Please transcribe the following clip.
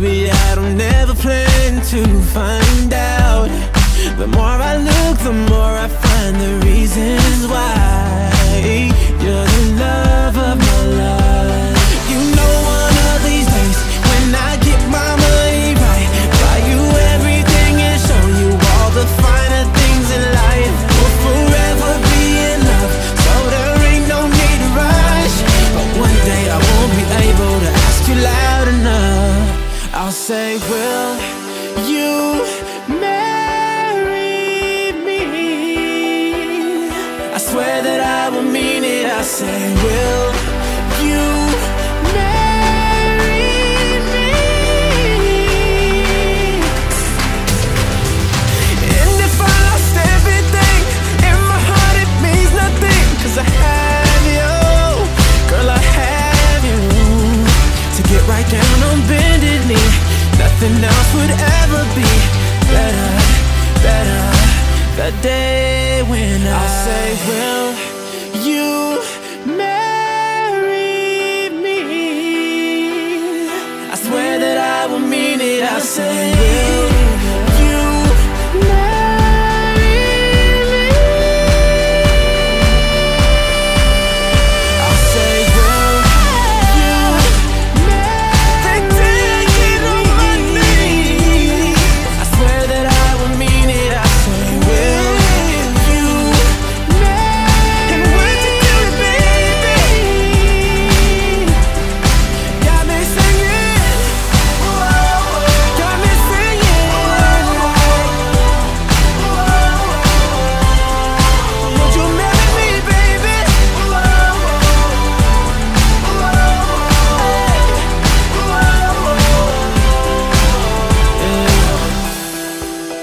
Baby, I don't never plan to find out. The more I look, the more I find the reasons I'll say, Will you marry me? I swear that I will mean it. I say, Will you nothing else would ever be better, better. The day when I say, Will you marry me? I swear that I will mean it. I say,